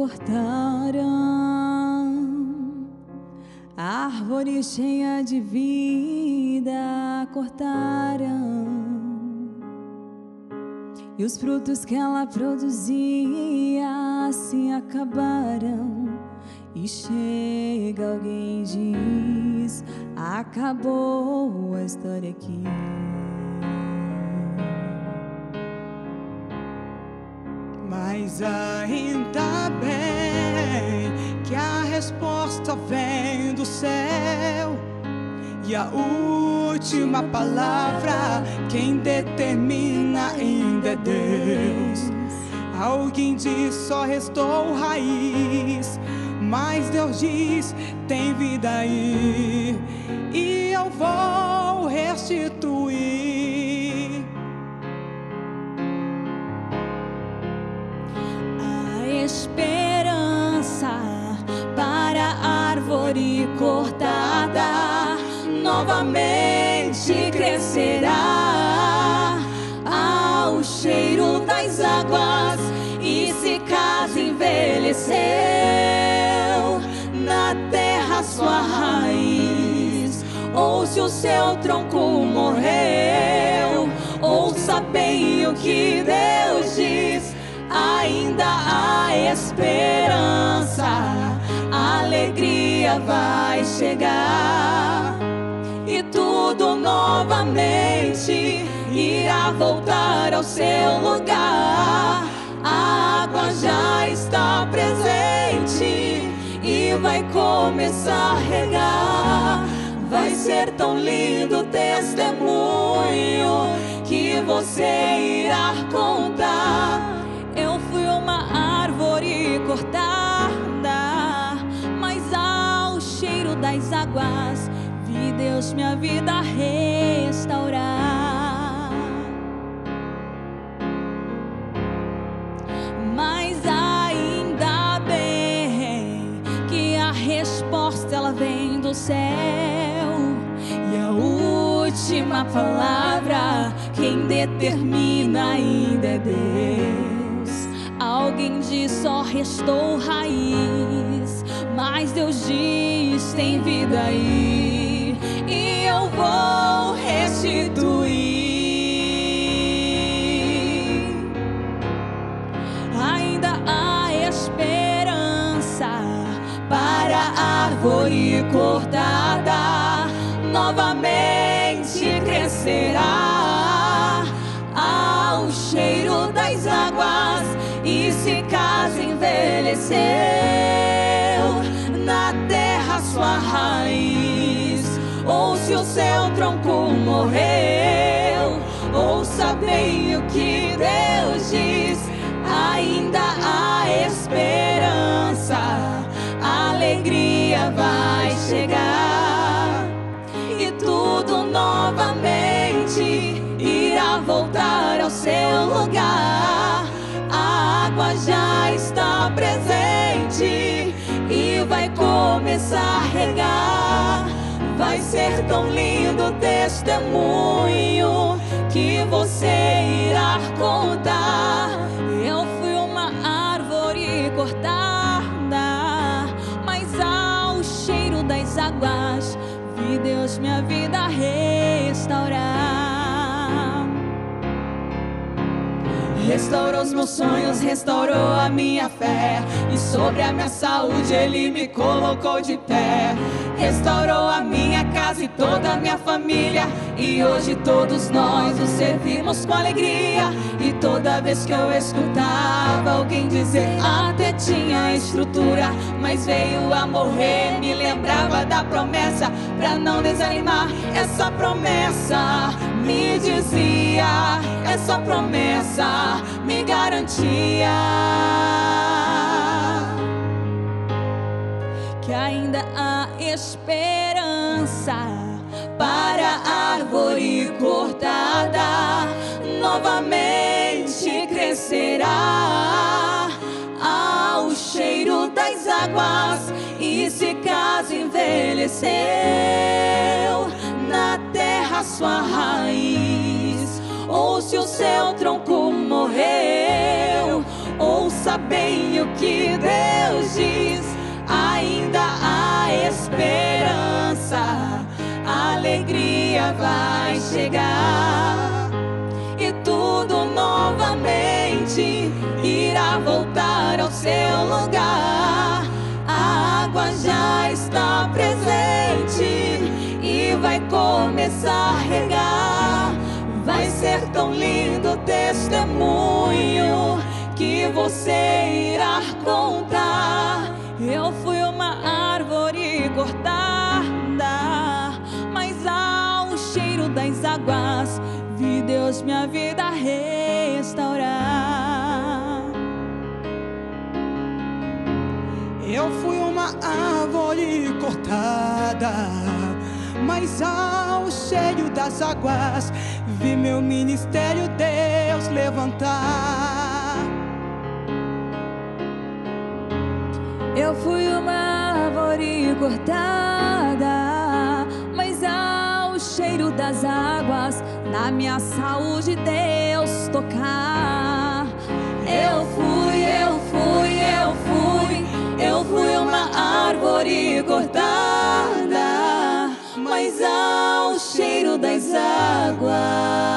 cortaram árvore cheia de vida, cortaram e os frutos que ela produzia assim acabaram. E chega alguém e diz: Acabou a história aqui. Mas ainda bem que a resposta vem do céu. E a última palavra, quem determina ainda é Deus. Alguém diz só restou raiz, mas Deus diz tem vida aí, e eu vou restituir. Novamente crescerá. Ao cheiro das águas e se casa envelheceu na terra sua raiz. Ou se o seu tronco morreu ouça bem o que Deus diz. Ainda há esperança a alegria vai chegar tudo novamente irá voltar ao seu lugar. A água já está presente e vai começar a regar. Vai ser tão lindo o testemunho que você irá contar. Eu fui uma árvore cortada, Deus minha vida restaurar. Mas ainda bem que a resposta ela vem do céu e a última palavra quem determina ainda é Deus. Alguém diz só restou raiz, mas Deus diz tem vida aí restituir. Ainda há esperança para a árvore cortada novamente crescerá ao cheiro das águas e se casa envelheceu se o seu tronco morreu ouça bem o que Deus diz ainda há esperança a alegria vai chegar e tudo novamente irá voltar ao seu lugar. A água já está presente e vai começar a regar. Ser tão lindo testemunho que você irá contar. Eu fui uma árvore cortada, mas ao cheiro das águas vi Deus minha vida restaurar. Restaurou os meus sonhos, restaurou a minha fé. E sobre a minha saúde ele me colocou de pé. Restaurou a minha casa e toda a minha família. E hoje todos nós o servimos com alegria. E toda vez que eu escutava alguém dizer, até tinha estrutura, mas veio a morrer, me lembrava da promessa. Pra não desanimar, essa promessa me dizia, essa promessa me garantia que ainda há esperança para a árvore cortada. Novamente crescerá ao cheiro das águas e se caso envelheceu na terra sua raiz ou se o seu tronco morreu vai chegar e tudo novamente irá voltar ao seu lugar. A água já está presente e vai começar a regar. Vai ser tão lindo o testemunho que você irá contar. Eu fui uma árvore cortada, das águas vi Deus minha vida restaurar. Eu fui uma árvore cortada, mas ao cheiro das águas vi meu ministério Deus levantar. Eu fui uma árvore cortada, cheiro das águas, na minha saúde Deus tocar. Eu fui, eu fui, eu fui, eu fui uma árvore cortada, mas ao cheiro das águas.